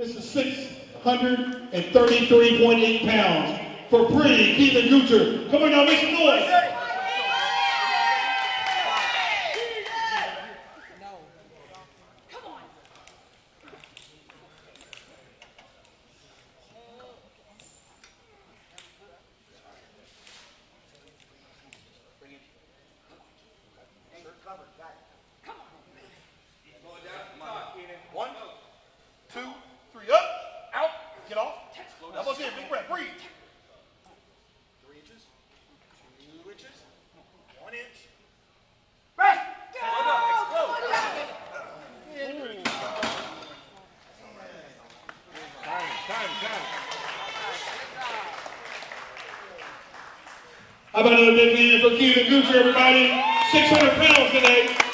This is 633.8 pounds for pretty Keithyon Gunter. Come on now, make some noise. One, two, three, up, out, get off. Elbows in, big breath, breathe. Three inches, two inches, one inch. Rest. Well explode. Time, time, time. How about another big hand for Keithyon Gunter, everybody? 600 pounds today.